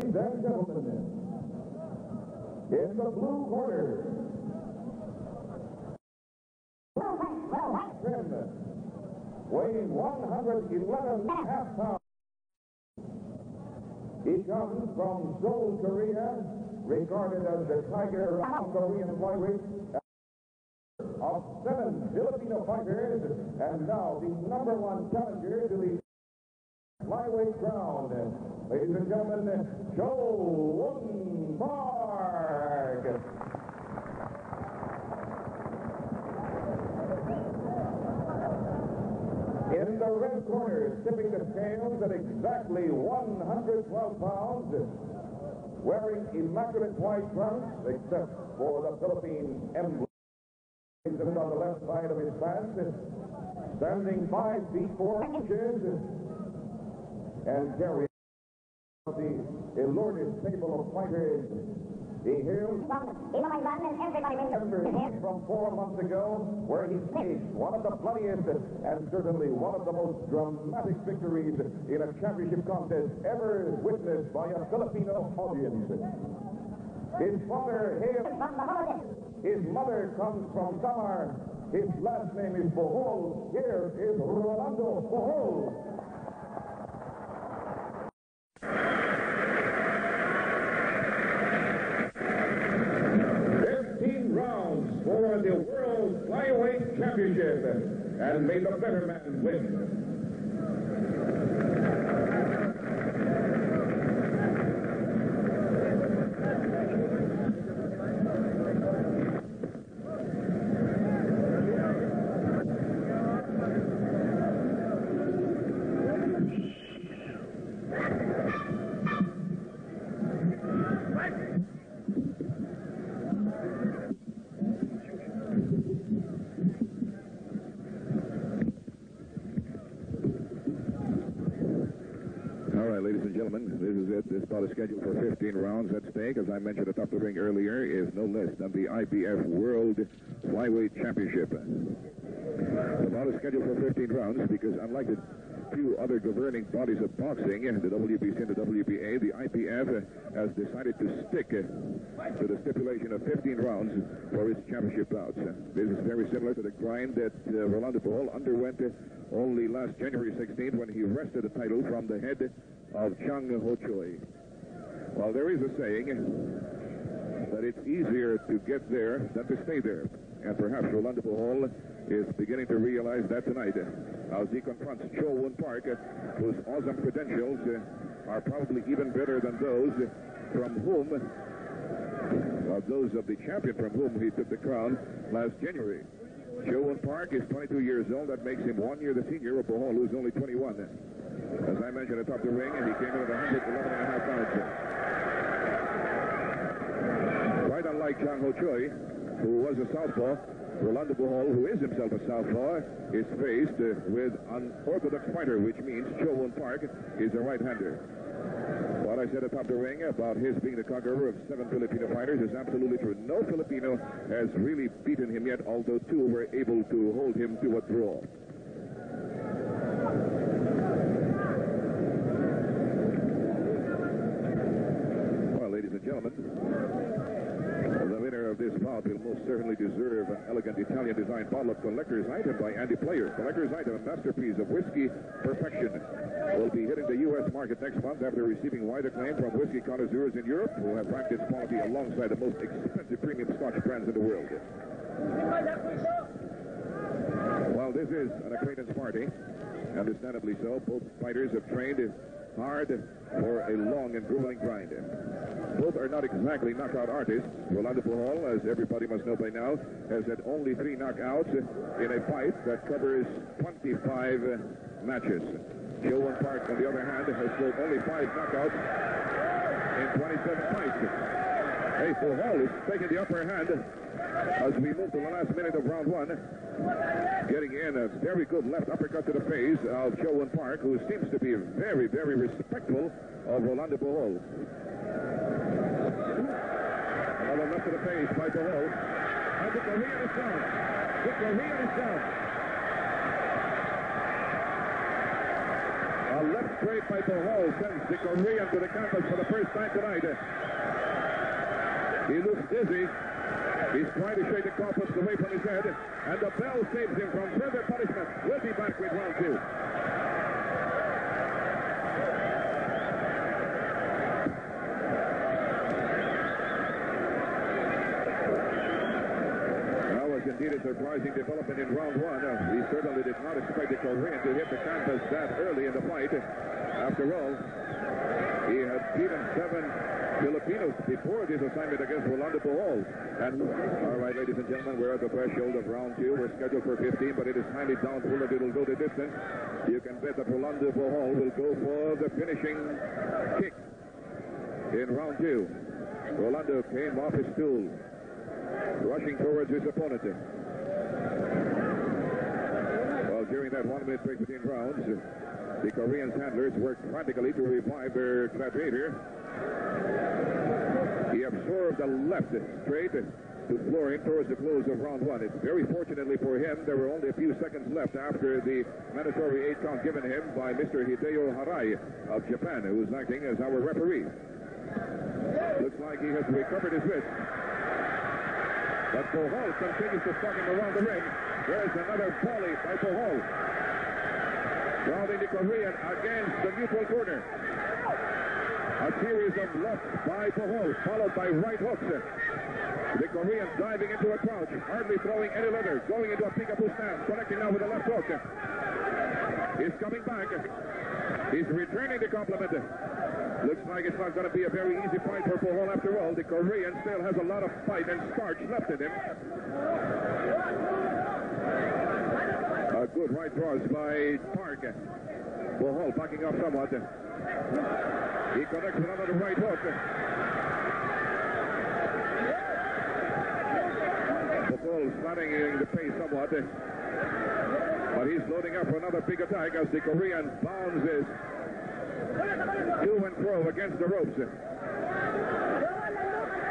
Ladies and gentlemen, in the blue corner, weighing 111 and a half pounds. He comes from Seoul, Korea, regarded as the tiger of Korean flyweight of seven Filipino fighters, and now the number one challenger to the flyweight crown. Ladies and gentlemen, Cho Park. In the red corner, tipping the scales at exactly 112 pounds, wearing immaculate white trunks, except for the Philippine emblem on the left side of his pants, standing five feet four inches, and carrying the allured table of fighters. He hails from four months ago, where he staged one of the bloodiest and certainly one of the most dramatic victories in a championship contest ever witnessed by a Filipino audience. His father hails his mother comes from Samar. His last name is Bohol. Here is Rolando Bohol. The World Flyweight Championship. And may the better man win. All right, ladies and gentlemen, this is it. This bout is scheduled for 15 rounds at stake. As I mentioned atop the ring earlier, is no less than the IBF World Flyweight Championship. The bout is scheduled for 15 rounds the two other governing bodies of boxing, eh, the WBC and the WBA, the IBF eh, has decided to stick eh, to the stipulation of 15 rounds for its championship bouts. This is very similar to the grind that uh, Rolando Bohol underwent only last January 16th when he wrested the title from the head of Chang Ho Choi. Well, there is a saying that it's easier to get there than to stay there. And perhaps Rolando Bohol is beginning to realize that tonight as he confronts Cho Woon Park, whose awesome credentials are probably even better than those from whom, well, those of the champion from whom he took the crown last January. Cho Woon Park is 22 years old. That makes him one year the senior of Bohol, who's only 21. As I mentioned atop the ring, and he came in at 111 and a half pounds. Quite unlike Chang Ho Choi, who was a southpaw, Rolando Bohol, who is himself a southpaw, is faced uh, with an orthodox fighter, which means Cho Woon Park is a right-hander. What I said atop the ring about his being the conqueror of seven Filipino fighters is absolutely true. No Filipino has really beaten him yet, although two were able to hold him to a draw. Well, ladies and gentlemen, the winner will most certainly deserve an elegant Italian-designed bottle of collector's item by Andy Player. Collector's item, a masterpiece of whiskey perfection, will be hitting the U.S. market next month after receiving wide acclaim from whiskey connoisseurs in Europe who have ranked its quality alongside the most expensive premium Scotch brands in the world. Well, this is an acquaintance party, understandably so. Both fighters have trained hard for a long and grueling grind. Both are not exactly knockout artists. Rolando Bohol, as everybody must know by now, has had only three knockouts in a fight that covers 25 matches. Cho Park, on the other hand, has scored only five knockouts in 27 fights. Hey, Bohol is taking the upper hand as we move to the last minute of round one. Getting in a very good left uppercut to the face of Cho Woon Park, who seems to be very, very respectful of Rolando Bohol. Another left to the face by Bohol. And the Korean is down. The Korean is down. A left straight by Bohol sends the Korean to the canvas for the first time tonight. He looks dizzy. He's trying to shake the cobwebs away from his head, and the bell saves him from further punishment. We'll be back with round two. That was indeed a surprising development in round one. Uh, we certainly did not expect the Korean to hit the canvas that early in the fight. After all, he had beaten seven Filipinos before this assignment against Rolando Bohol. And all right, ladies and gentlemen, we're at the threshold of round two. We're scheduled for 15, but it is highly doubtful that it'll go the distance. You can bet that Rolando Bohol will go for the finishing kick in round two. Rolando came off his stool, rushing towards his opponent. Well, during that one-minute break between rounds, the Korean handlers worked frantically to revive their gladiator. He absorbed the left straight to Florin towards the close of round one. It's very fortunately for him, there were only a few seconds left after the mandatory eight count given him by Mr. Hideo Harai of Japan, who's acting as our referee. Looks like he has recovered his wrist. But Bohol continues to stalk him around the ring. There's another volley by Bohol. Grounding the Korean against the neutral corner. A series of lefts by Bohol, followed by right hooks. The Korean diving into a crouch, hardly throwing any leather, going into a peekaboo stance, connecting now with a left hook. He's coming back. He's returning the compliment. Looks like it's not going to be a very easy fight for Bohol after all. The Korean still has a lot of fight and starch left in him. Good right cross by Park. Bohol backing up somewhat. He connects with another right hook. Bohol sliding the pace somewhat. But he's loading up for another big attack as the Korean bounces to and fro against the ropes.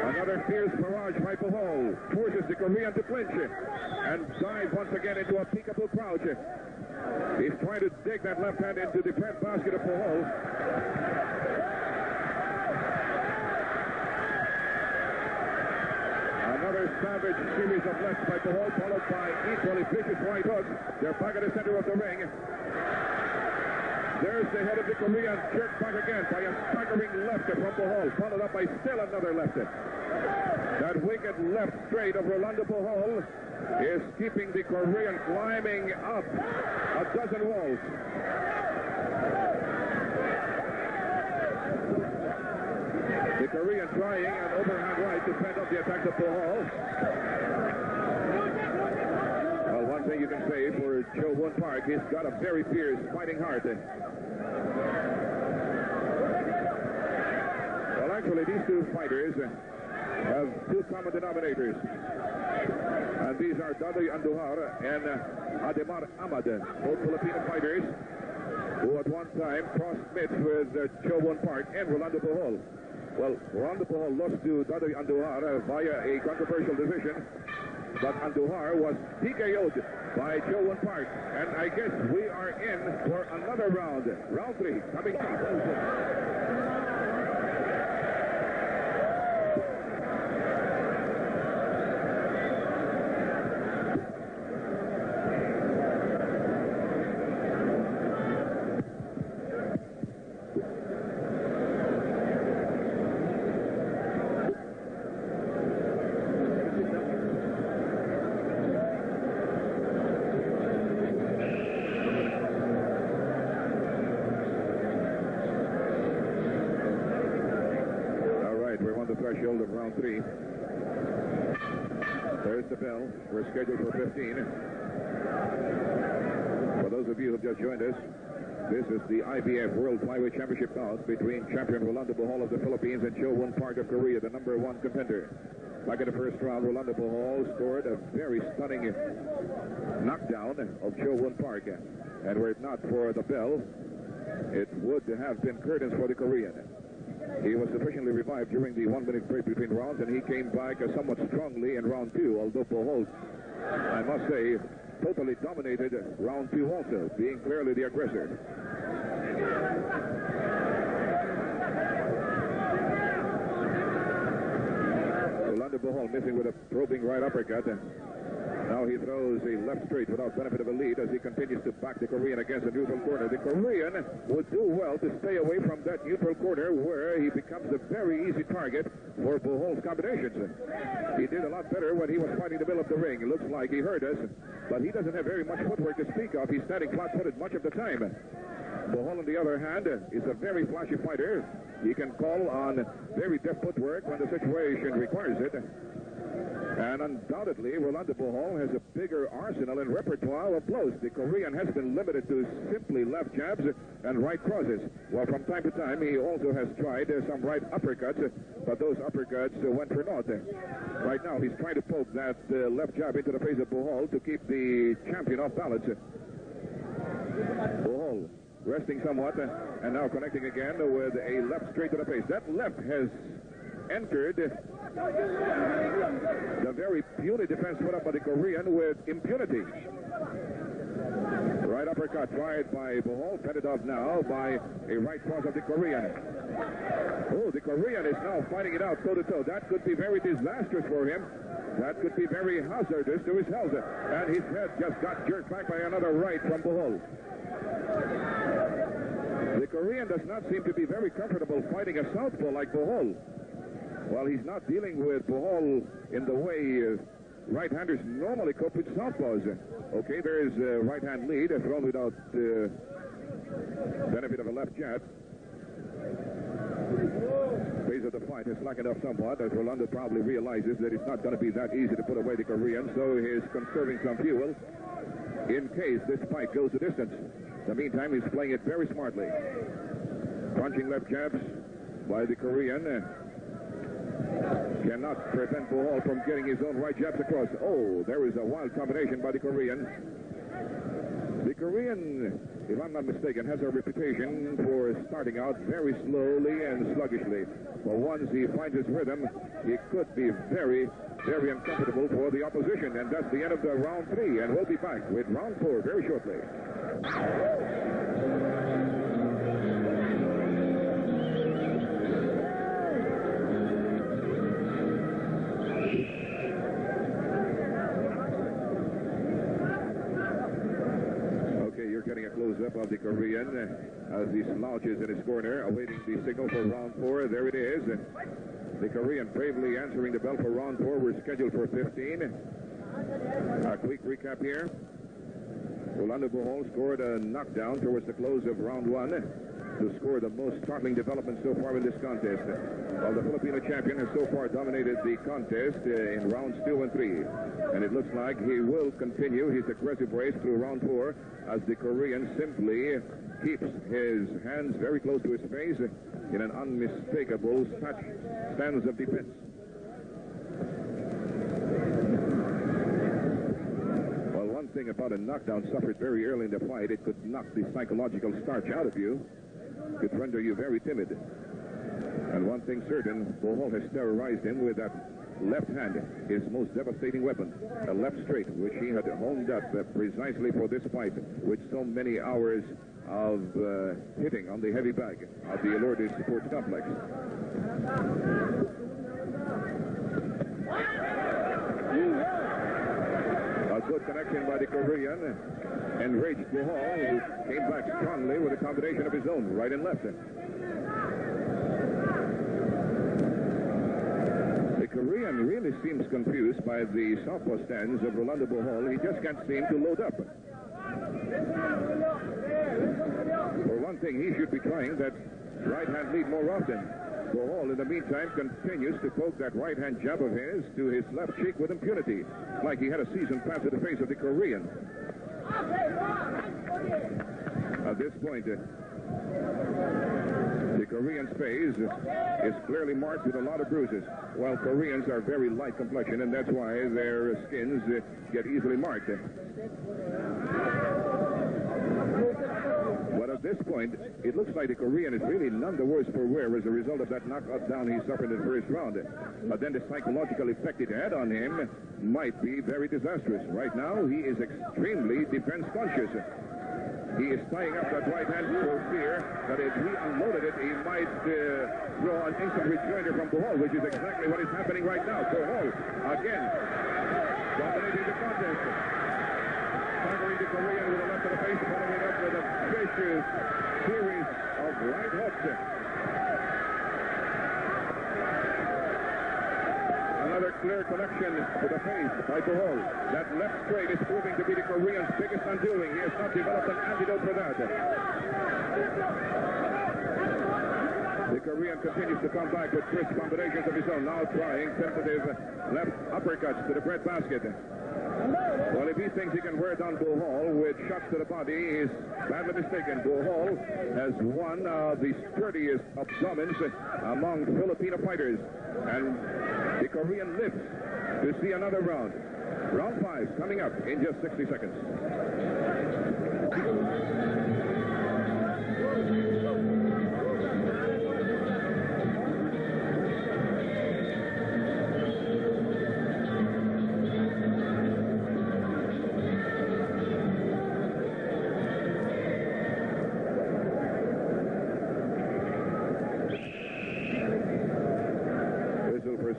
Another fierce barrage by Bohol forces the Korean to clinch and dive once again into a peekaboo crouch. He's trying to dig that left hand into the bread basket of Bohol. Another savage series of lefts by Bohol, followed by equally vicious right hooks. They're back at the center of the ring. There's the head of the Korean jerked back again by a staggering left from Bohol, followed up by still another left. That wicked left straight of Rolando Bohol is keeping the Korean climbing up a dozen walls. The Korean trying an overhand right to fend off the attacks of Bohol. You can say for Cho Woon Park, he's got a very fierce fighting heart. Well, actually, these two fighters have two common denominators. And these are Dadoy Andujar and uh, Ademar Ahmad, both Filipino fighters who at one time crossed mitts with uh, Cho Woon Park and Rolando Bohol. Well, Rolando Bohol lost to Dadoy Andujar via a controversial decision, but Andujar was TKO'd by Woon Park. And I guess we are in for another round. Round three coming up. All right, we're on the three. There's the bell. We're scheduled for 15. For those of you who have just joined us, this is the IBF World Flyweight Championship bout between champion Rolando Bohol of the Philippines and Cho Woon Park of Korea, the number one contender. Back in the first round, Rolando Bohol scored a very stunning knockdown of Cho Woon Park. And were it not for the bell, it would have been curtains for the Korean. He was sufficiently revived during the one-minute break between rounds, and he came back somewhat strongly in round two, although Bohol, I must say, totally dominated round two also, being clearly the aggressor. Bohol missing with a probing right uppercut. Now he throws a left straight without benefit of a lead as he continues to back the Korean against the neutral corner. The Korean would do well to stay away from that neutral corner where he becomes a very easy target for Bohol's combinations. He did a lot better when he was fighting the middle of the ring. It looks like he heard us, but he doesn't have very much footwork to speak of. He's standing flat-footed much of the time. Bohol, on the other hand, is a very flashy fighter. He can call on very deft footwork when the situation requires it. And undoubtedly, Rolando Bohol has a bigger arsenal and repertoire of blows. The Korean has been limited to simply left jabs and right crosses. Well, from time to time, he also has tried uh, some right uppercuts, but those uppercuts uh, went for naught. Right now, he's trying to poke that uh, left jab into the face of Bohol to keep the champion off balance. Bohol resting somewhat uh, and now connecting again with a left straight to the face. That left has entered the very puny defense put up by the Korean with impunity. Right uppercut tried by Bohol, fended off now by a right cross of the Korean. Oh, the Korean is now fighting it out toe to toe. That could be very disastrous for him. That could be very hazardous to his health. And his head just got jerked back by another right from Bohol. The Korean does not seem to be very comfortable fighting a southpaw like Bohol. Well, he's not dealing with Bohol in the way uh, right-handers normally cope with southpaws. Okay, there is a right-hand lead, thrown without uh, benefit of a left jab. Phase of the fight has slackened up somewhat as Rolando probably realizes that it's not going to be that easy to put away the Korean, so he's conserving some fuel in case this fight goes the distance. In the meantime, he's playing it very smartly. Punching left jabs by the Korean. Cannot prevent Bohol from getting his own right jabs across. Oh, there is a wild combination by the Korean. The Korean, if I'm not mistaken, has a reputation for starting out very slowly and sluggishly. But once he finds his rhythm, he could be very, very uncomfortable for the opposition. And that's the end of the round three. And we'll be back with round four very shortly. Of the Korean uh, as he slouches in his corner, awaiting the signal for round four. There it is. The Korean bravely answering the bell for round four. We're scheduled for 15. A quick recap here. Rolando Bohol scored a knockdown towards the close of round one to score the most startling development so far in this contest. While the Filipino champion has so far dominated the contest uh, in rounds two and three. And it looks like he will continue his aggressive race through round four as the Korean simply keeps his hands very close to his face in an unmistakable such stance of defense. Well, one thing about a knockdown suffered very early in the fight, it could knock the psychological starch out of you, could render you very timid. And one thing certain, Bohol has terrorized him with that left hand, his most devastating weapon, a left straight, which he had honed up uh, precisely for this fight, with so many hours of uh, hitting on the heavy bag of the Elorde Sports Complex. A good connection by the Korean. Bohol, who came back strongly with a combination of his own, right and left. The Korean really seems confused by the southpaw stands of Rolando Bohol. He just can't seem to load up. For one thing, he should be trying that right-hand lead more often. Bohol, in the meantime, continues to poke that right-hand jab of his to his left cheek with impunity, like he had a season pass to the face of the Korean. At this point, uh, the Korean's face is clearly marked with a lot of bruises, while Koreans are very light complexion, and that's why their skins uh, get easily marked. But at this point, it looks like the Korean is really none the worse for wear as a result of that knockout down he suffered in the first round. But then the psychological effect it had on him might be very disastrous. Right now, he is extremely defense conscious. He is tying up that right hand for fear that if he unloaded it, he might uh, draw an instant rejoinder from Bohol, which is exactly what is happening right now. Bohol, again, dominating the contest. Countering the Korean with a left to the face, following up with a vicious series of right hooks. Another clear connection to the face by Bohol. That left straight is proving to be the Korean's biggest undoing. He has not developed an antidote for that. The Korean continues to come back with crisp combinations of his own, now trying tentative left uppercuts to the bread basket. Well, if he thinks he can wear down Bohol with shots to the body, he's badly mistaken. Bohol has one of the sturdiest abdomens among Filipino fighters. And the Korean lives to see another round. Round five coming up in just 60 seconds.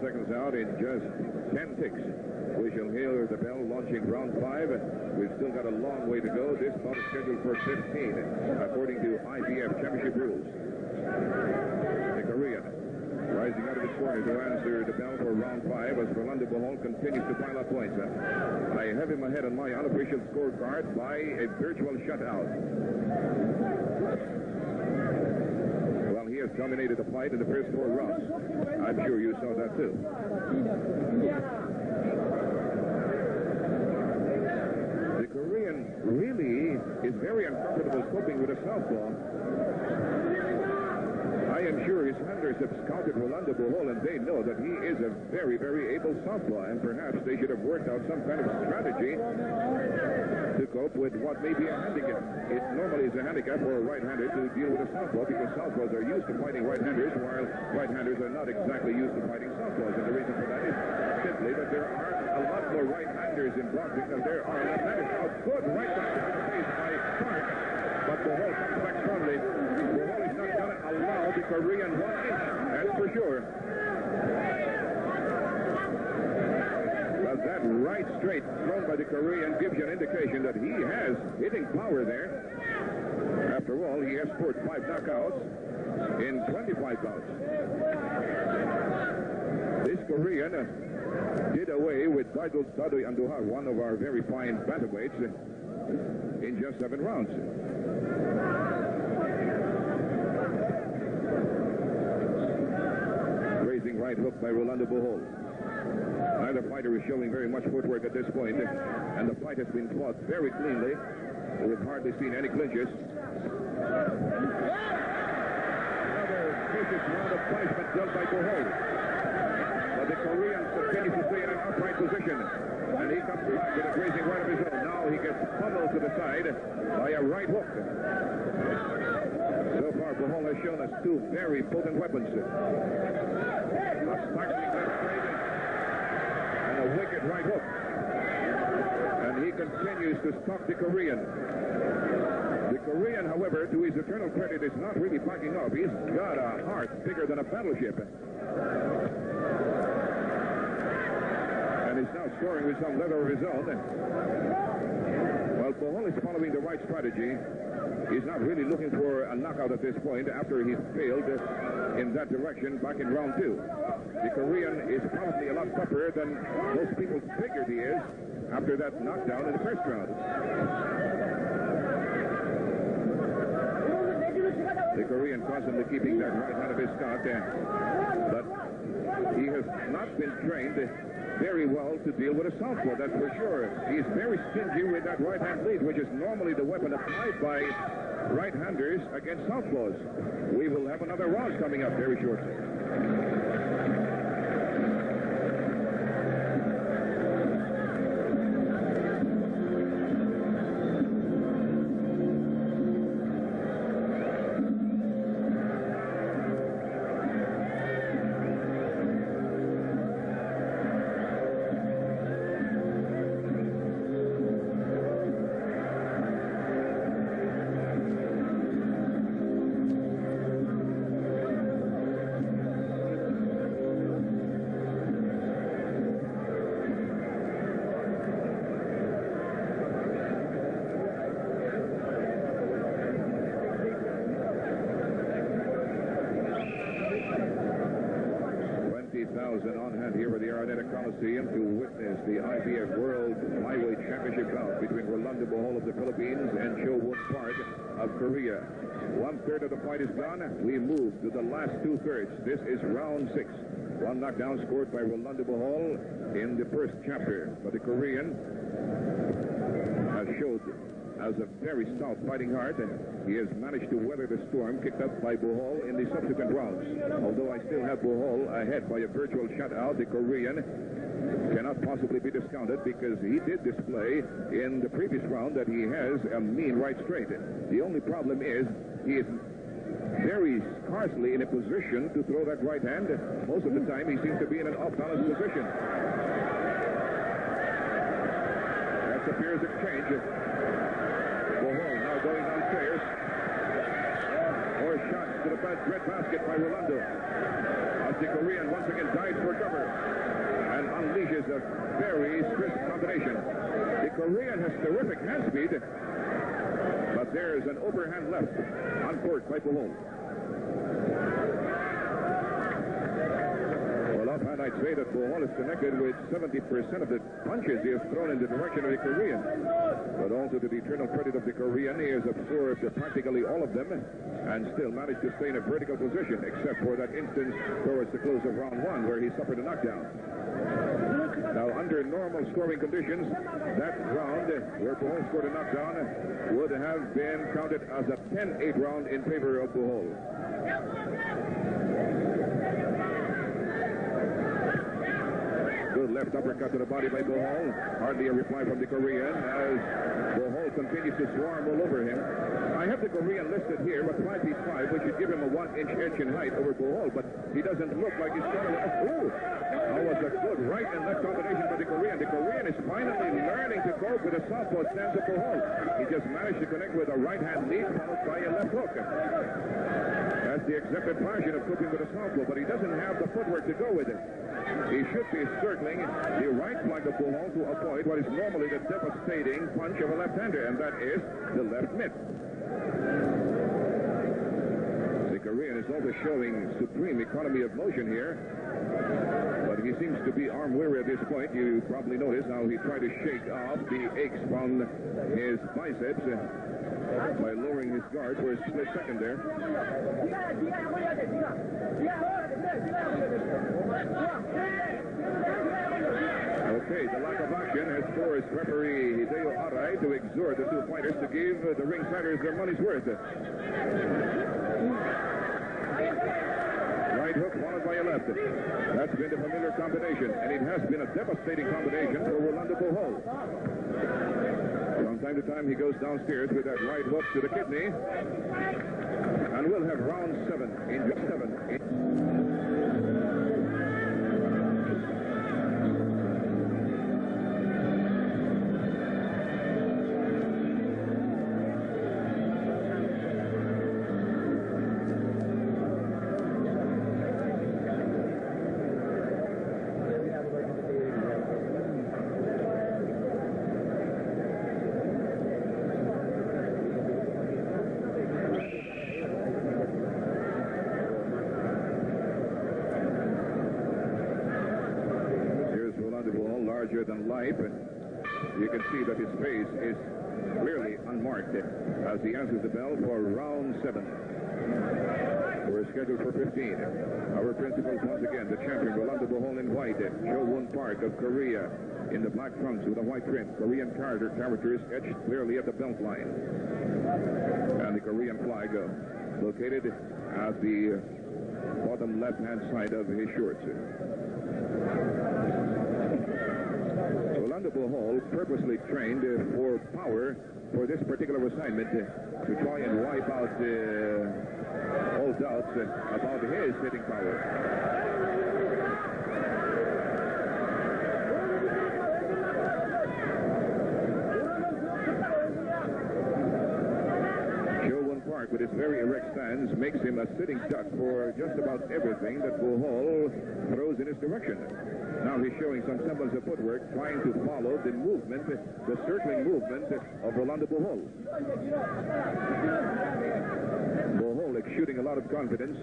Seconds out in just 10 ticks. We shall hear the bell launching round five. We've still got a long way to go. This bout is scheduled for 15, according to IBF championship rules. The Korean rising out of his corner to answer the bell for round five as Rolando Bohol continues to pile up points. I have him ahead on my unofficial scorecard by a virtual shutout. Well, he dominated the fight in the first four rounds. I'm sure you saw that too. The Korean really is very uncomfortable coping with a southpaw. I am sure his handlers have scouted Rolando Bohol, and they know that he is a very, very able southpaw, and perhaps they should have worked out some kind of strategy to cope with what may be a handicap. It normally is a handicap for a right-hander to deal with a southpaw because southpaws are used to fighting right-handers, while right-handers are not exactly used to fighting southpaws, and the reason for that is simply that there are a lot more right-handers in boxing than there are left-handers. Now, good right back to the face by Park, but Bohol comes back strongly. That's for sure. But that right straight thrown by the Korean gives you an indication that he has hitting power there. After all, he has scored five knockouts in 25 bouts. This Korean uh, did away with Daidul Sadoi Andujar, one of our very fine bantamweights, uh, in just seven rounds. Raising right hook by Rolando Bohol. Neither fighter is showing very much footwork at this point, and the fight has been fought very cleanly. We've hardly seen any clinches. Another vicious round of punishment dealt by Bohol. But the Korean continues to stay in an upright position. And he comes back with a grazing right of his own. Now he gets pummeled to the side by a right hook. So far, Bohol has shown us two very potent weapons. A startling left straight and a wicked right hook. And he continues to stalk the Korean. The Korean, however, to his eternal credit, is not really backing up. He's got a heart bigger than a battleship. And he's now scoring with some leather of his own. Well, Bohol is following the right strategy. He's not really looking for a knockout at this point after he failed in that direction back in round two. The Korean is probably a lot tougher than most people figured he is after that knockdown in the first round. The Korean constantly keeping that right hand of his stock, uh, but he has not been trained very well to deal with a southpaw, that's for sure. He's very stingy with that right hand lead, which is normally the weapon applied by right-handers against southpaws. We will have another round coming up very shortly. To witness the IBF World Flyweight Championship bout between Rolando Bohol of the Philippines and Cho Woon Park of Korea. One third of the fight is gone. We move to the last two thirds. This is round six. One knockdown scored by Rolando Bohol in the first chapter. But the Korean has showed has a very stout fighting heart, and he has managed to weather the storm kicked up by Bohol in the subsequent rounds. Although I still have Bohol ahead by a virtual shutout, the Korean cannot possibly be discounted because he did display in the previous round that he has a mean right straight. The only problem is he is very scarcely in a position to throw that right hand. Most of the time he seems to be in an off-balance position. That appears exchange. Bohol now going downstairs. Four shots to the red basket by Rolando. As the Korean once again dives for cover and unleashes a very crisp combination. The Korean has terrific hand speed, but there's an overhand left on court by Bohol. Well, offhand, I'd say that Bohol is connected with 70% of the punches he has thrown in the direction of the Korean. But also to the eternal credit of the Korean, he has absorbed practically all of them and still managed to stay in a vertical position, except for that instance towards the close of round one where he suffered a knockdown. Under normal scoring conditions, that round where Bohol scored a knockdown would have been counted as a 10-8 round in favor of Bohol. Good left uppercut to the body by Bohol. Hardly a reply from the Korean as Bohol continues to swarm all over him. I have the Korean listed here, but 5 feet 5, which should give him a 1-inch edge in height over Bohol, but he doesn't look like he's trying to... Ooh! That was a good right and left combination by the Korean. The Korean is finally learning to cope with a stance of Bohol. He just managed to connect with a right-hand lead followed by a left hook. That's the accepted fashion of cooking with a southpaw, but he doesn't have the footwork to go with it. He should be circling the right flank of Bohol to avoid what is normally the devastating punch of a left-hander, and that is the left mitt. The Korean is also showing supreme economy of motion here, he seems to be arm-weary at this point. You probably noticed how he tried to shake off the aches from his biceps uh, by lowering his guard for a split second there. Okay, the lack of action has forced referee Hideo Arai to exhort the two fighters to give the ringsiders their money's worth. Right hook followed by a left. That's been the familiar combination, and it has been a devastating combination for Rolando Bohol. From time to time, he goes downstairs with that right hook to the kidney. And we'll have round seven in just seven. Here's as he answers the bell for round seven. We're scheduled for 15. Our principals once again, the champion Rolando Bohol in white, Cho Woon Park of Korea in the black trunks with a white trim. Korean character characters etched clearly at the belt line. And the Korean flag uh, located at the bottom left-hand side of his shorts. Rolando Bohol purposely trained uh, for power for this particular assignment uh, to try and wipe out uh, all doubts about his hitting power. With his very erect stance, makes him a sitting duck for just about everything that Bohol throws in his direction. Now he's showing some semblance of footwork, trying to follow the movement, the circling movement of Rolando Bohol. Bohol exuding a lot of confidence.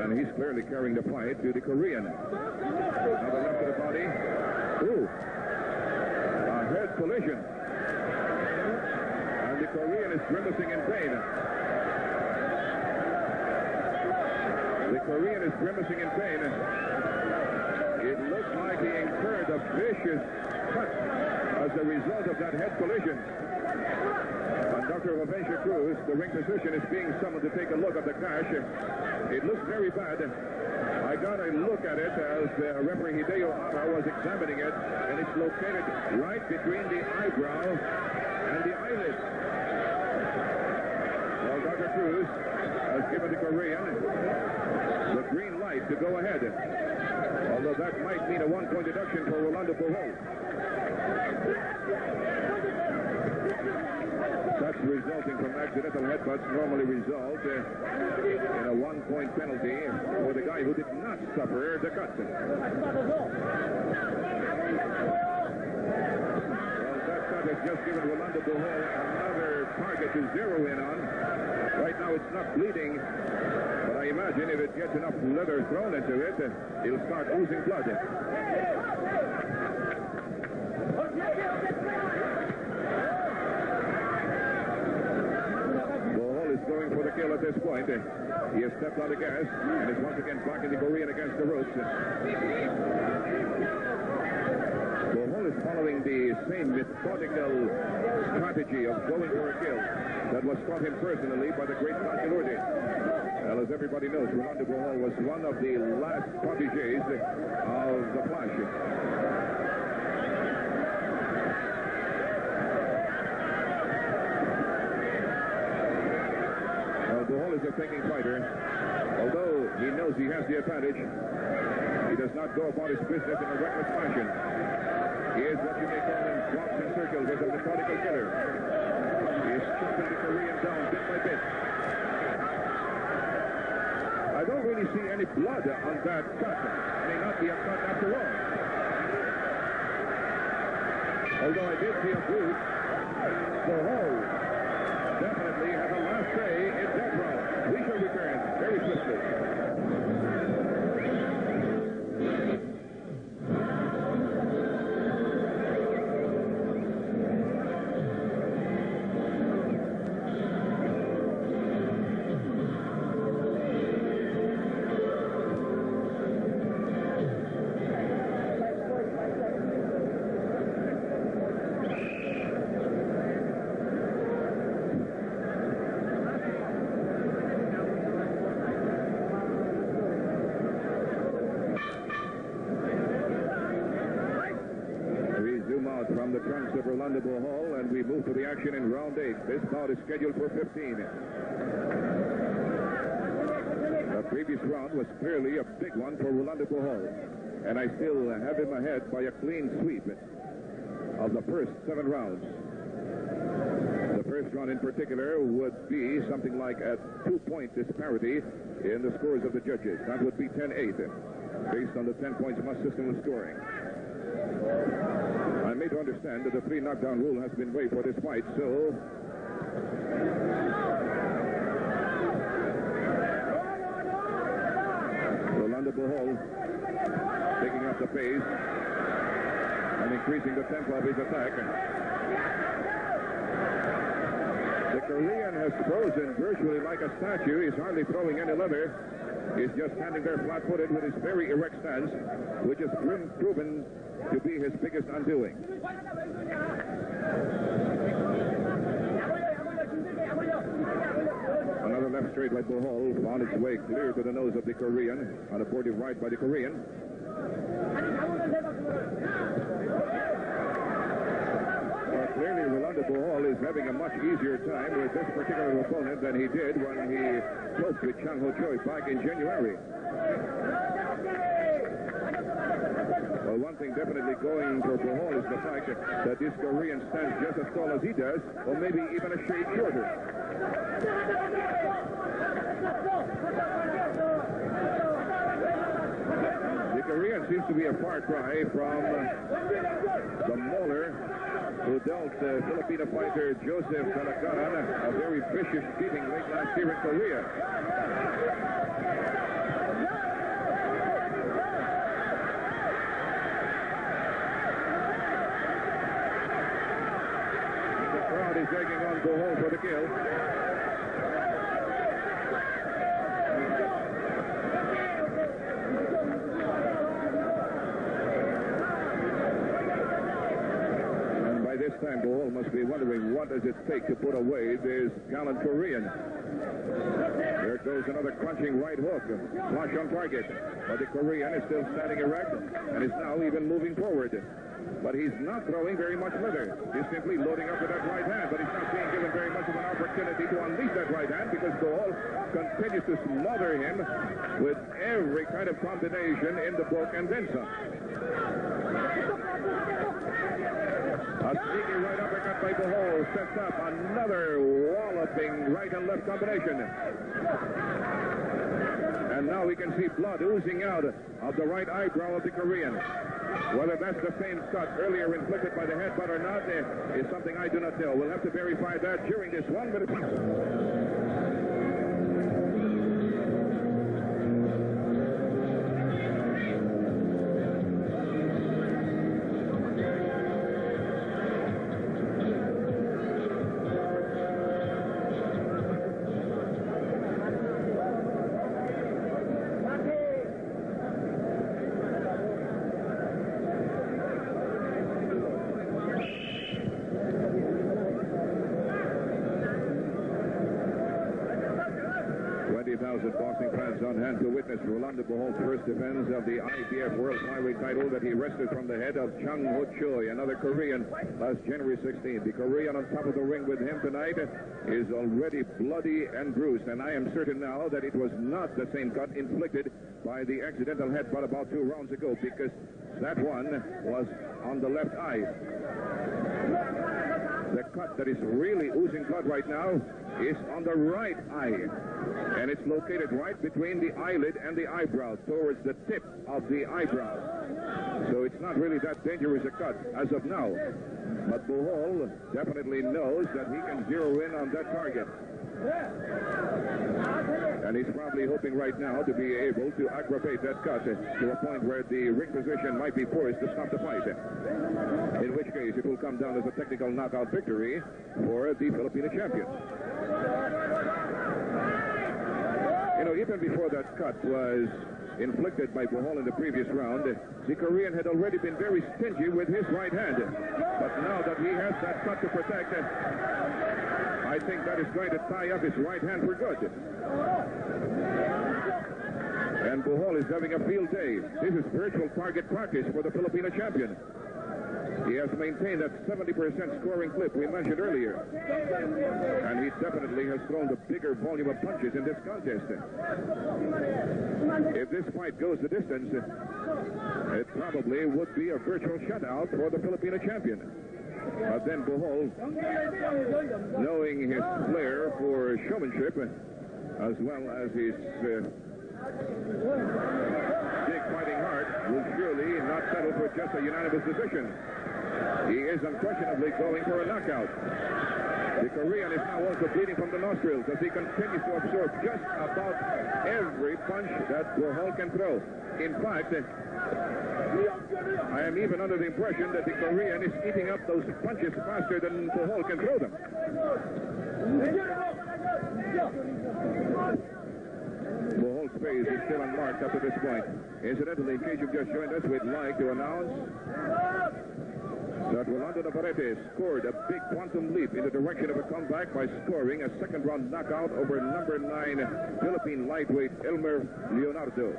And he's clearly carrying the fight to the Korean. Now the left of the body. Ooh. A head collision. And the Korean is grimacing in pain. The Korean is grimacing in pain. It looks like he incurred a vicious cut as a result of that head collision. And Dr. Laventia Cruz, the ring physician, is being summoned to take a look at the crash. It looks very bad. I got a look at it as uh, referee Hideo Hara was examining it, and it's located right between the eyebrow and the eyelid. Cruz has given the Korean the green light to go ahead. Although that might mean a one-point deduction for Rolando Bohol. That's resulting from accidental headbutts normally result uh, in a one-point penalty for the guy who did not suffer the cut. Well, that cut has just given Rolando Bohol another target to zero in on. Right now it's not bleeding, but I imagine if it gets enough leather thrown into it, it'll start oozing blood. Bohol is going for the kill at this point. He has stepped on the gas and is once again blocking the Korean against the ropes. Following the same methodical strategy of going for a kill that was taught him personally by the great Santilurdi. Well, as everybody knows, Rolando Bohol was one of the last proteges of the Flash. Well, Bohol is a thinking fighter. Although he knows he has the advantage, he does not go about his business in a reckless fashion. He is what you may call in swaps and circles as a methodical killer. He is chopping the Korean down bit by bit. I don't really see any blood on that cut. It may not be a cut after all. Although I did see a boot. Bohol definitely has a last say in that round. We shall return very swiftly. This is scheduled for 15. The previous round was clearly a big one for Rolando Hall, and I still have him ahead by a clean sweep of the first seven rounds. The first round in particular would be something like a two-point disparity in the scores of the judges. That would be 10-8, based on the 10 points must system of scoring. I'm made to understand that the three knockdown rule has been waived for this fight, so Rolando Bohol picking up the pace and increasing the tempo of his attack. The Korean has frozen virtually like a statue. He's hardly throwing any leather. He's just standing there flat-footed with his very erect stance, which has proven to be his biggest undoing. Another left straight by Bohol found its way clear to the nose of the Korean. On a boarded right by the Korean. Well, clearly, Rolando Bohol is having a much easier time with this particular opponent than he did when he spoke with Chang Ho Choi back in January. One thing definitely going for Bohol is the fact that, this Korean stands just as tall as he does, or maybe even a shade shorter. The Korean seems to be a far cry from the Mauler who dealt uh, Filipino fighter Joseph Talacan a very vicious beating late last year in Korea. is on Bohol for the kill. And by this time, Bohol must be wondering what does it take to put away this gallant Korean. There goes another crunching right hook. Flush on target. But the Korean is still standing erect and is now even moving forward. But he's not throwing very much leather. He's simply loading up with that right hand, but he's not being given very much of an opportunity to unleash that right hand because Bohol continues to smother him with every kind of combination in the book and then some. A sneaky right uppercut by Bohol sets up another walloping right and left combination. And now we can see blood oozing out of the right eyebrow of the Korean. Whether that's the same cut earlier inflicted by the headbutt or not eh, is something I do not know. We'll have to verify that during this one minute. Witness Rolando Bohol's first defense of the IBF World Flyweight title that he wrested from the head of Chang Ho Choi, another Korean, last January 16th. The Korean on top of the ring with him tonight is already bloody and bruised, and I am certain now that it was not the same cut inflicted by the accidental headbutt about two rounds ago, because that one was on the left eye. The cut that is really oozing blood right now is on the right eye. And it's located right between the eyelid and the eyebrow, towards the tip of the eyebrow. So it's not really that dangerous a cut as of now. But Bohol definitely knows that he can zero in on that target. And he's probably hoping right now to be able to aggravate that cut to a point where the ring physician might be forced to stop the fight. In which case, it will come down as a technical knockout victory for the Filipino champion. You know, even before that cut was inflicted by Bohol in the previous round, the Korean had already been very stingy with his right hand. But now that he has that cut to protect, I think that is going to tie up his right hand for good. And Bohol is having a field day. This is virtual target practice for the Filipino champion. He has maintained that 70% scoring clip we mentioned earlier. And he definitely has thrown the bigger volume of punches in this contest. If this fight goes the distance, it probably would be a virtual shutout for the Filipino champion. But then Bohol, knowing his flair for showmanship, as well as his uh, big fighting heart, will surely not settle for just a unanimous decision. He is unquestionably going for a knockout. The Korean is now also bleeding from the nostrils as he continues to absorb just about every punch that Bohol can throw. In fact, I am even under the impression that the Korean is eating up those punches faster than Bohol can throw them. Bohol's face is still unmarked up to this point. Incidentally, in case you've just joined us, we'd like to announce that Rolando Navarrete scored a big quantum leap in the direction of a comeback by scoring a second round knockout over number nine Philippine lightweight Elmer Leonardo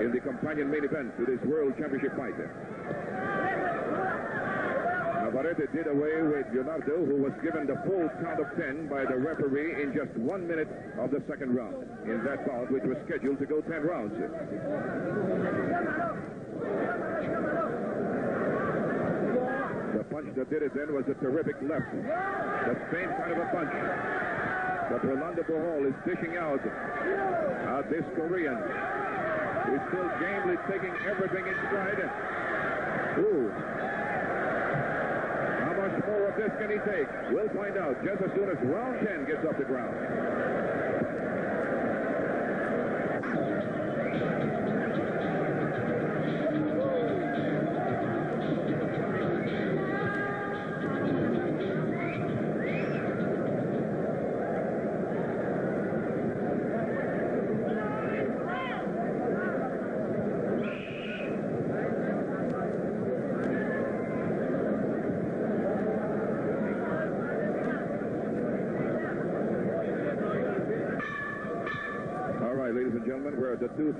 in the companion main event to this World Championship fight. Navarrete did away with Leonardo, who was given the full count of 10 by the referee in just one minute of the second round in that bout, which was scheduled to go 10 rounds. Punch that did it then was a terrific left. The same kind of a punch But Rolando Bohol is dishing out at this Korean. He's still gamely taking everything in stride. Ooh. How much more of this can he take? We'll find out just as soon as round 10 gets off the ground. and gentlemen,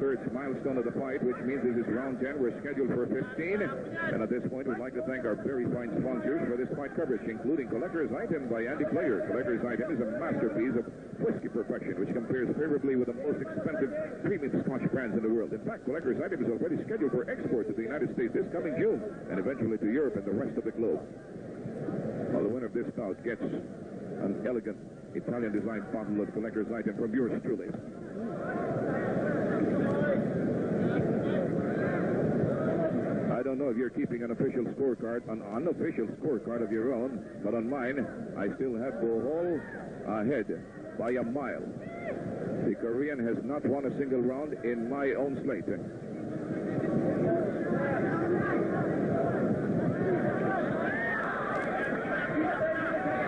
two-thirds milestone of the fight, which means this is round 10. We're scheduled for 15. And at this point, we'd like to thank our very fine sponsors for this fight coverage, including Collector's Item by Andy Player. Collector's Item is a masterpiece of whiskey perfection, which compares favorably with the most expensive premium Scotch brands in the world. In fact, Collector's Item is already scheduled for export to the United States this coming June, and eventually to Europe and the rest of the globe. Well, the winner of this bout gets an elegant Italian-designed bottle of collector's item from yours truly. I don't know if you're keeping an official scorecard, an unofficial scorecard of your own, but on mine, I still have Bohol ahead by a mile. The Korean has not won a single round in my own slate.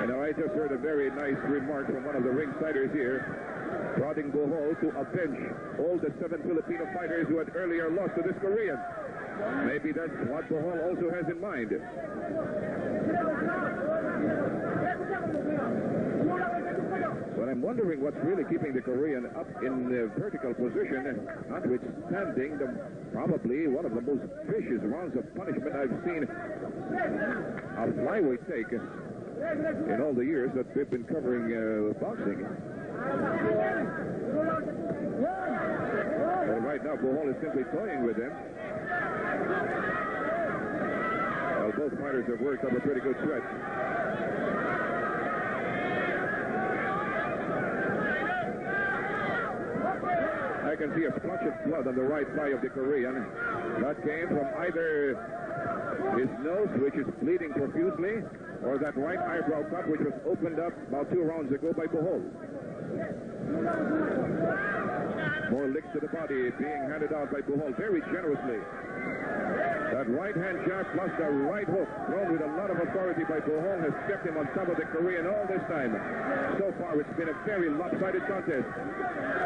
And I just heard a very nice remark from one of the ringsiders here, prodding Bohol to avenge all the seven Filipino fighters who had earlier lost to this Korean. Maybe that's what Bohol also has in mind. But I'm wondering what's really keeping the Korean up in the vertical position, notwithstanding the, probably one of the most vicious rounds of punishment I've seen a flyweight take in all the years that we've been covering uh, boxing. Well, right now, Bohol is simply toying with him. Well, both fighters have worked up a pretty good stretch. I can see a splotch of blood on the right thigh of the Korean. That came from either his nose, which is bleeding profusely, or that right eyebrow cut which was opened up about two rounds ago by Bohol. More licks to the body being handed out by Bohol very generously. That right hand jab plus the right hook thrown with a lot of authority by Bohol has kept him on top of the Korean all this time. So far it's been a very lopsided contest.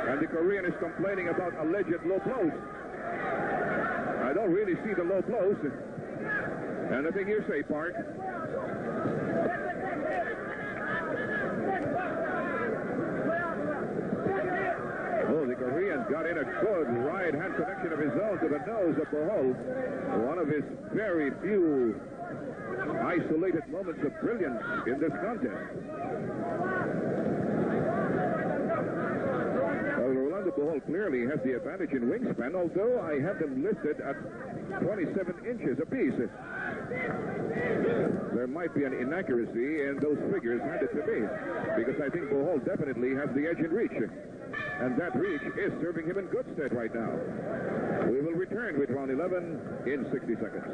And the Korean is complaining about alleged low blows. I don't really see the low blows. And I think you say, Park. Oh, the Korean got in a good right hand connection of his own to the nose of Bohol. One of his very few isolated moments of brilliance in this contest. Well, Rolando Bohol clearly has the advantage in wingspan, although I have them listed at 27 inches apiece. There might be an inaccuracy in those figures handed to me, because I think Bohol definitely has the edge in reach. And that reach is serving him in good stead right now. We will return with round 11 in 60 seconds.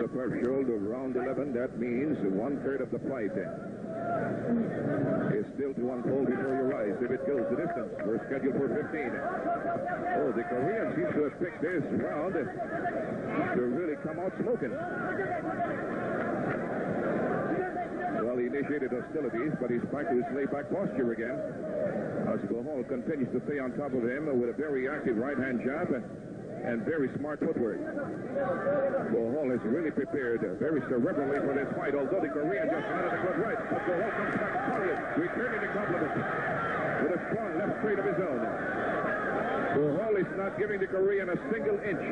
The threshold of round 11, that means one-third of the fight is still to unfold before your eyes if it goes the distance. We're scheduled for 15. Oh, the Korean seems to have picked this round to really come out smoking. Well, he initiated hostilities, but he's back to his laid-back posture again. As Bohol continues to stay on top of him with a very active right-hand jab and very smart footwork. Bohol has really prepared uh, very cerebrally for this fight, although the Korean just landed a good right. But comes back solid, returning the compliment with a strong left straight of his own. Bohol is not giving the Korean a single inch.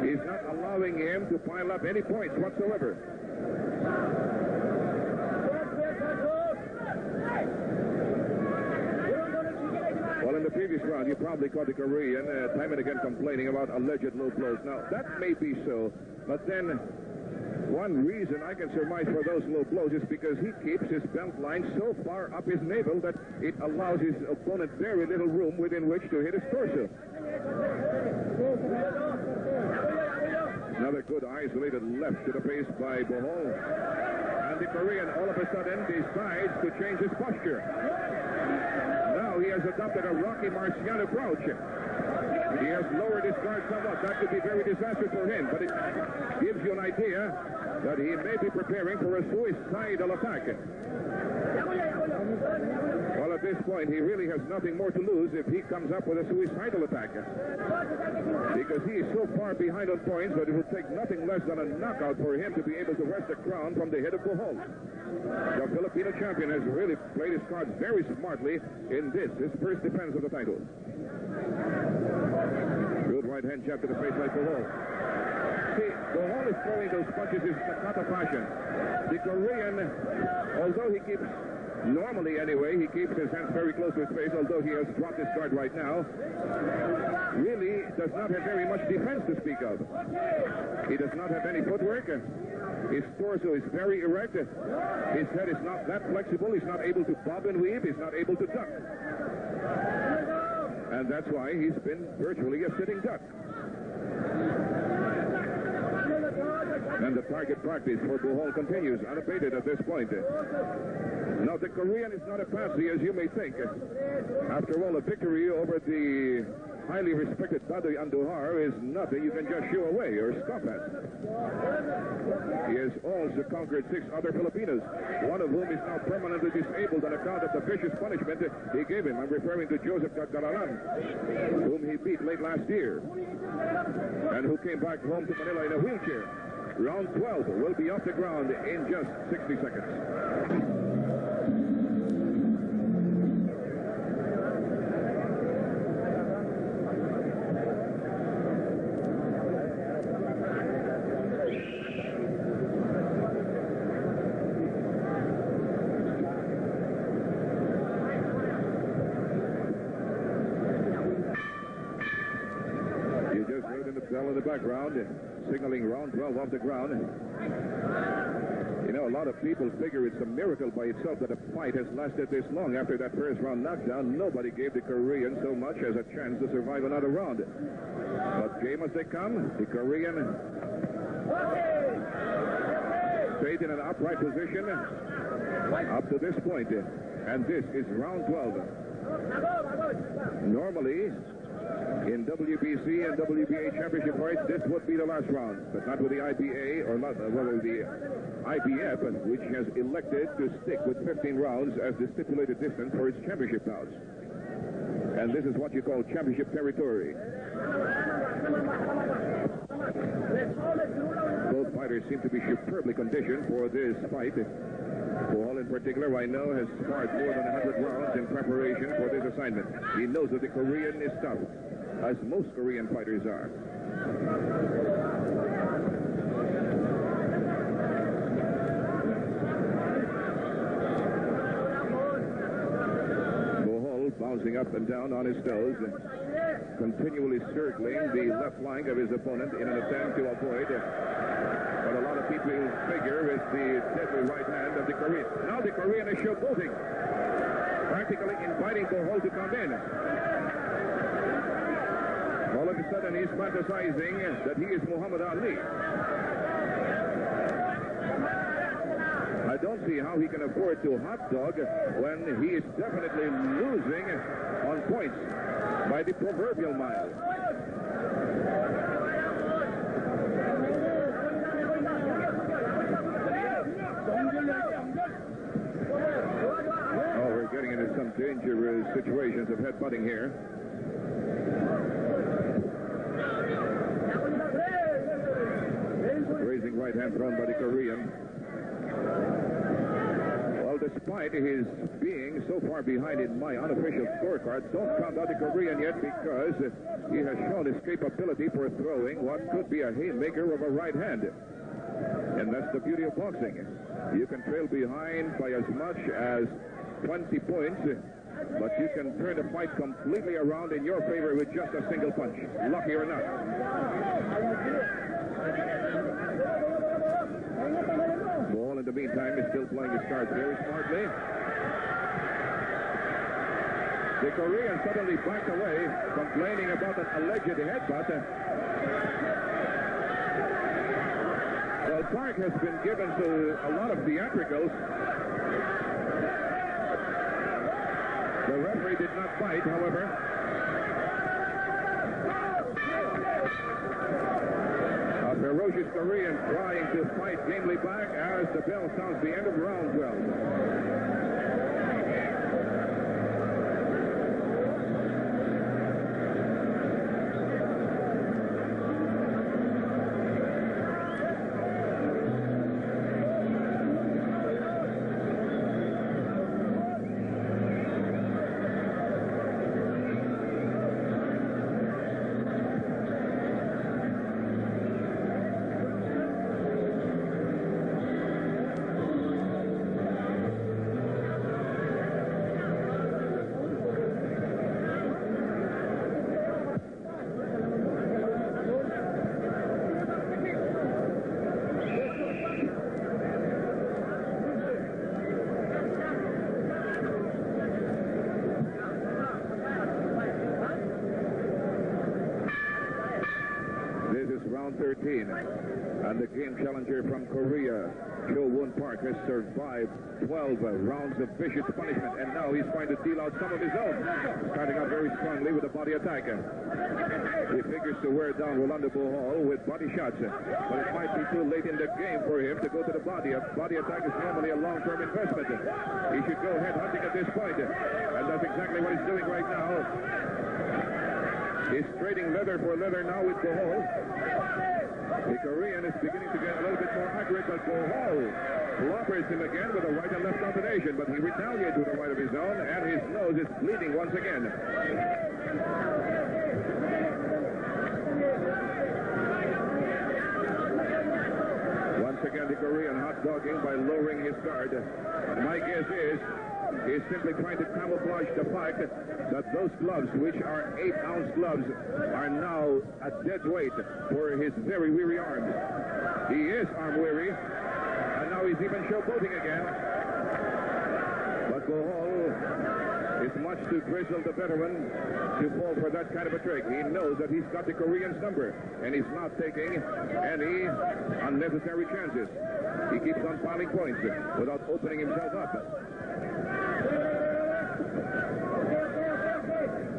He's not allowing him to pile up any points whatsoever. Well, in round, you probably caught the Korean uh, time and again complaining about alleged low blows. Now, that may be so, but then one reason I can surmise for those low blows is because he keeps his belt line so far up his navel that it allows his opponent very little room within which to hit his torso. Another good isolated left to the face by Bohol. And the Korean all of a sudden decides to change his posture has adopted a Rocky Marciano approach. He has lowered his guard somewhat. That could be very disastrous for him, but it gives you an idea that he may be preparing for a suicidal attack. This point, he really has nothing more to lose if he comes up with a suicidal attack. Because he is so far behind on points that it will take nothing less than a knockout for him to be able to wrest the crown from the head of Bohol. The Filipino champion has really played his cards very smartly in this, his first defense of the title. Good right hand jab to the face by Bohol. See, Bohol is throwing those punches in staccato fashion. The Korean, although he keeps Normally, anyway, he keeps his hands very close to his face, although he has dropped his guard right now. Really does not have very much defense to speak of. He does not have any footwork. His torso is very erect. His head is not that flexible. He's not able to bob and weave. He's not able to duck. And that's why he's been virtually a sitting duck. And the target practice for Bohol continues unabated at this point. Now, the Korean is not a patsy, as you may think. After all, a victory over the highly respected Baduy Andujar is nothing you can just shoo away or scoff at. He has also conquered six other Filipinos, one of whom is now permanently disabled on account of the vicious punishment he gave him. I'm referring to Joseph Cagdaralan, whom he beat late last year, and who came back home to Manila in a wheelchair. Round 12 will be off the ground in just 60 seconds. Background, signaling round 12 off the ground. You know, a lot of people figure it's a miracle by itself that a fight has lasted this long. After that first round knockdown, nobody gave the Korean so much as a chance to survive another round. But game as they come, the Korean stayed in an upright position up to this point. And this is round 12. Normally, in WBC and WBA championship fights, this would be the last round, but not with the IBA or not, uh, the IBF, which has elected to stick with 15 rounds as the stipulated distance for its championship bouts. And this is what you call championship territory. Both fighters seem to be superbly conditioned for this fight. Bohol, in particular, I know, has sparred more than 100 rounds in preparation for this assignment. He knows that the Korean is tough as most Korean fighters are. Bohol bouncing up and down on his toes and continually circling the left flank of his opponent in an attempt to avoid a lot of people figure is the deadly right hand of the Korean. Now the Korean is showboating, practically inviting Bohol to come in. All of a sudden, he's fantasizing that he is Muhammad Ali. I don't see how he can afford to hot dog when he is definitely losing on points by the proverbial mile. Oh, we're getting some dangerous situations of headbutting here. Raising right hand thrown by the Korean. Well, despite his being so far behind in my unofficial scorecard, don't count out the Korean yet because he has shown his capability for throwing what could be a haymaker of a right hand. And that's the beauty of boxing. You can trail behind by as much as 20 points, but you can turn the fight completely around in your favor with just a single punch, lucky or not. Bohol in the meantime is still playing his cards very smartly. The Korean suddenly backed away, complaining about an alleged headbutt. Well, Park has been given to a lot of theatricals. The referee did not fight, however. A ferocious Korean trying to fight gamely back as the bell sounds the end of round 12. round 13. Challenger from Korea, Cho Woon Park, has survived 12 rounds of vicious punishment. And now he's trying to deal out some of his own. Starting out very strongly with a body attack. He figures to wear down Rolando Bohol with body shots. But it might be too late in the game for him to go to the body. A body attack is normally a long-term investment. He should go head hunting at this point. And that's exactly what he's doing right now. He's trading leather for leather now with Bohol. The Korean is beginning to get a little bit more accurate, but uh, Bohol cooperates him again with a right and left combination, but he retaliates with a right of his own, and his nose is bleeding once again. Once again, the Korean hot dogging by lowering his guard. My guess is he's simply trying to camouflage the fact that those gloves, which are eight-ounce gloves, are now a dead weight for his very weary arms. He is arm weary, and now he's even showboating again. But Bohol is much too grizzled a veteran to fall for that kind of a trick. He knows that he's got the Korean's number, and he's not taking any unnecessary chances. He keeps on piling points without opening himself up.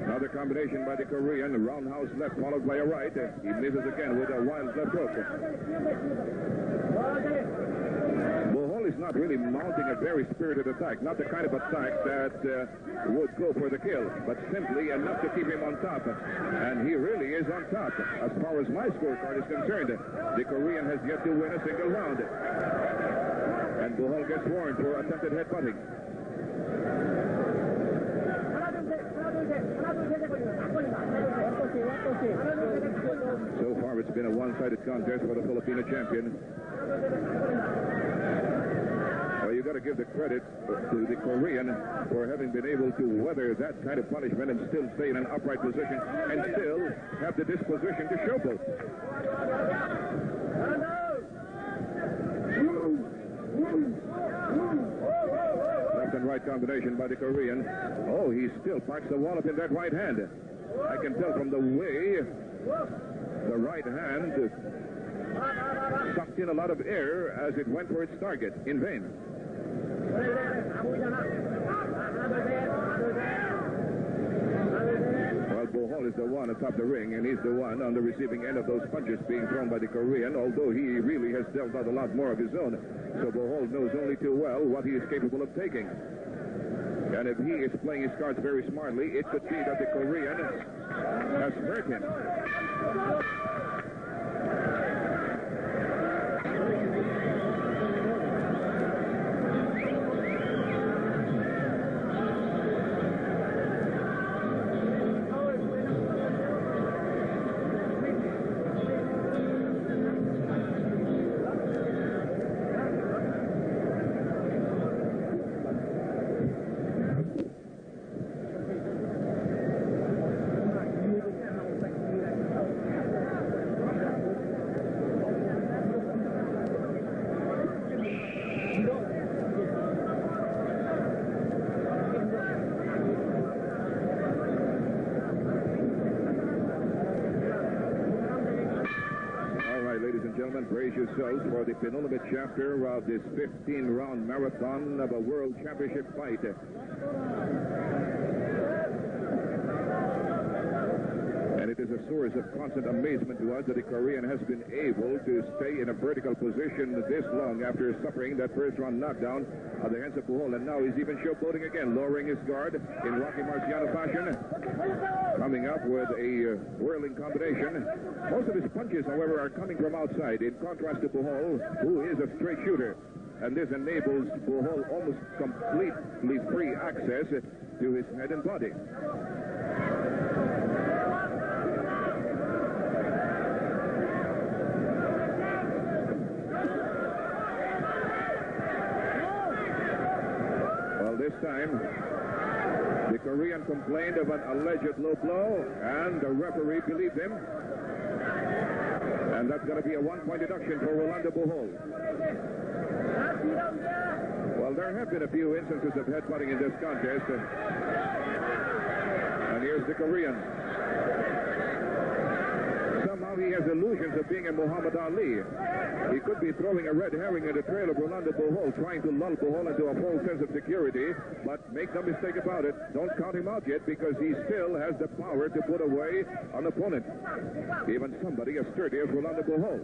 Another combination by the Korean, roundhouse left followed by a right. He misses again with a wild left hook. Bohol is not really mounting a very spirited attack, not the kind of attack that uh, would go for the kill, but simply enough to keep him on top. And he really is on top. As far as my scorecard is concerned, the Korean has yet to win a single round. And Bohol gets warned for attempted headbutting. So far, it's been a one-sided contest for the Filipino champion. Well, you've got to give the credit to the Korean for having been able to weather that kind of punishment and still stay in an upright position and still have the disposition to showboat. Left and right combination by the Korean. Oh, he still parks the wallop in that right hand. I can tell from the way the right hand sucked in a lot of air as it went for its target in vain. Well, Bohol is the one atop the ring, and he's the one on the receiving end of those punches being thrown by the Korean, although he really has dealt out a lot more of his own. So Bohol knows only too well what he is capable of taking. And if he is playing his cards very smartly, it could be that the Korean has hurt him. Ladies and for the penultimate chapter of this 15-round marathon of a world championship fight. A source of constant amazement to us that the Korean has been able to stay in a vertical position this long after suffering that first round knockdown at the hands of Bohol. And now he's even showboating again, lowering his guard in Rocky Marciano fashion. Coming up with a uh, whirling combination. Most of his punches, however, are coming from outside, in contrast to Bohol, who is a straight shooter. And this enables Bohol almost completely free access to his head and body. Well, this time, the Korean complained of an alleged low blow, and the referee believed him. And that's going to be a one-point deduction for Rolando Bohol. Well, there have been a few instances of headbutting in this contest. And here's the Korean. Somehow he has illusions of being a Muhammad Ali. He could be throwing a red herring at the trail of Rolando Bohol, trying to lull Bohol into a false sense of security. But make no mistake about it, don't count him out yet because he still has the power to put away an opponent. Even somebody as sturdy as Rolando Bohol.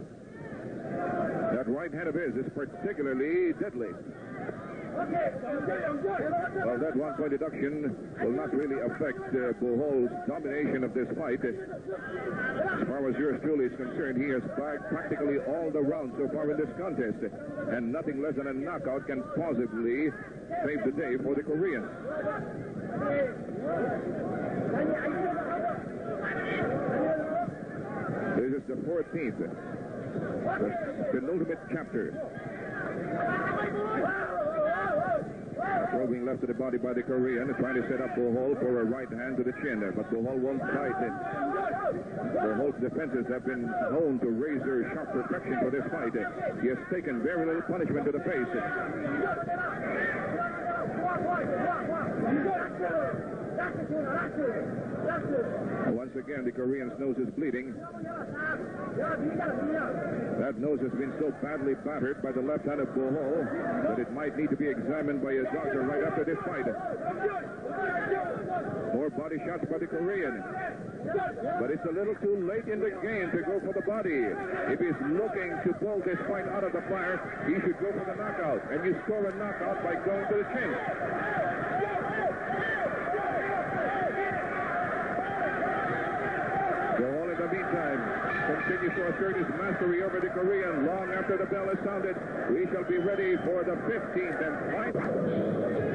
That right hand of his is particularly deadly. Well, that one-point deduction will not really affect uh, Bohol's domination of this fight. As far as yours truly is concerned, he has bagged practically all the rounds so far in this contest, and nothing less than a knockout can possibly save the day for the Korean. This is the 14th, the penultimate chapter. Probing left to the body by the Korean, trying to set up Bohol for a right hand to the chin, but Bohol won't fight it. Bohol's defenses have been known to raise their sharp protection for this fight. He has taken very little punishment to the face. Once again, the Korean's nose is bleeding. That nose has been so badly battered by the left hand of Bohol that it might need to be examined by a doctor right after this fight. More body shots by the Korean. But it's a little too late in the game to go for the body. If he's looking to pull this fight out of the fire, he should go for the knockout. And you score a knockout by going to the chin. Bohol in the meantime continues to assert his mastery over the Korean. Long after the bell is sounded, we shall be ready for the 15th and final.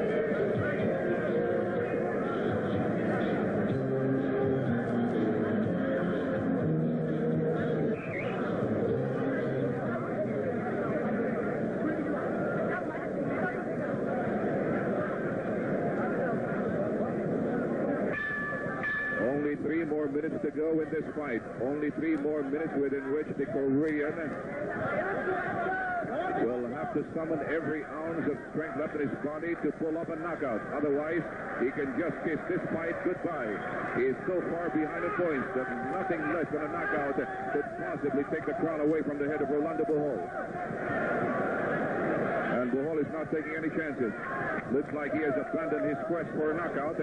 Go in this fight. Only three more minutes within which the Korean will have to summon every ounce of strength left in his body to pull off a knockout. Otherwise, he can just kiss this fight goodbye. He is so far behind in points that nothing less than a knockout could possibly take the crown away from the head of Rolando Bohol. Taking any chances. Looks like he has abandoned his quest for a knockout.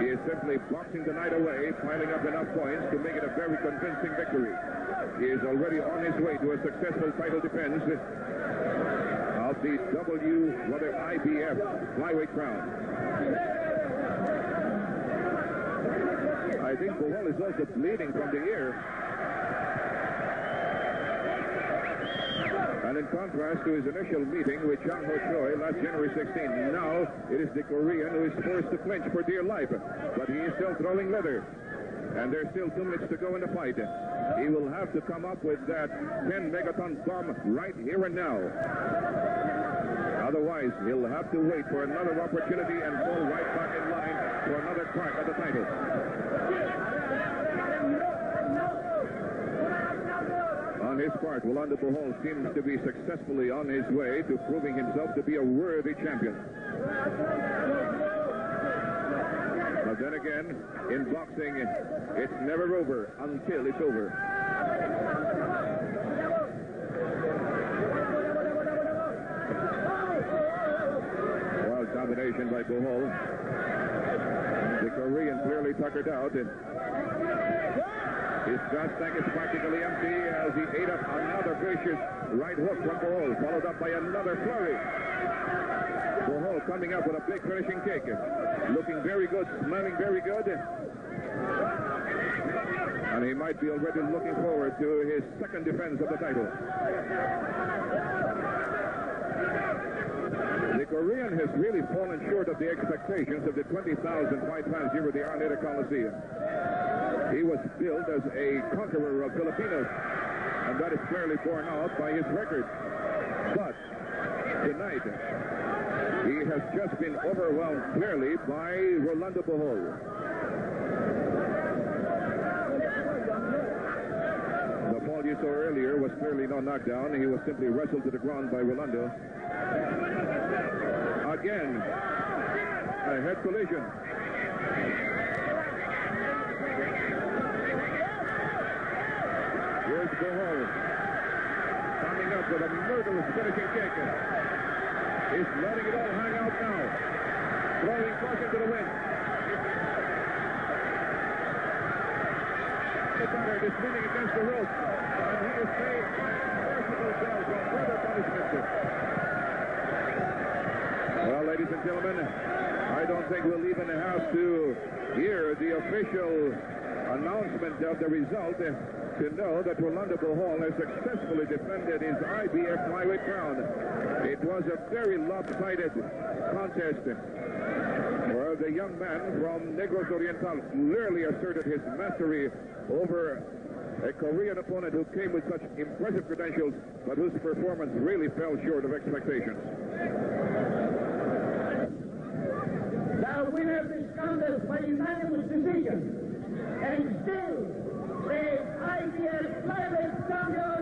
He is simply boxing the night away, piling up enough points to make it a very convincing victory. He is already on his way to a successful title defense of the W, rather IBF flyweight crown. I think Bohol is also bleeding from the ear. And in contrast to his initial meeting with Chang Ho Choi last January 16, now it is the Korean who is forced to clinch for dear life. But he is still throwing leather. And there's still two minutes to go in the fight. He will have to come up with that 10 megaton bomb right here and now. Otherwise, he'll have to wait for another opportunity and fall right back in line for another crack at the title. His part, Rolando Bohol seems to be successfully on his way to proving himself to be a worthy champion. But then again, in boxing, it's never over until it's over. Wild domination by Bohol. The Korean clearly tuckered out. His gas tank is practically empty as he ate up another vicious right hook from followed up by another flurry. Bohol coming up with a big finishing kick. Looking very good, smiling very good. And he might be already looking forward to his second defense of the title. Korean has really fallen short of the expectations of the 20,000 fight fans here at the Araneta Coliseum. He was billed as a conqueror of Filipinos, and that is clearly borne out by his record. But tonight, he has just been overwhelmed clearly by Rolando Bohol. The fall you saw earlier was clearly no knockdown. He was simply wrestled to the ground by Rolando. Again, a head collision. Bohol. Coming up with a murderous finishing kick. He's letting it all hang out now. Throwing caution to the wind. The batter is leaning against the rope. And he is saved by a merciful bell from further punishment. Well, ladies gentlemen, I don't think we'll even have to hear the official announcement of the result to know that Rolando Bohol has successfully defended his IBF flyweight crown. It was a very lopsided contest where the young man from Negros Oriental clearly asserted his mastery over a Korean opponent who came with such impressive credentials, but whose performance really fell short of expectations. the winner of this contest by unanimous decision. And still, the IBF Flyweight Champion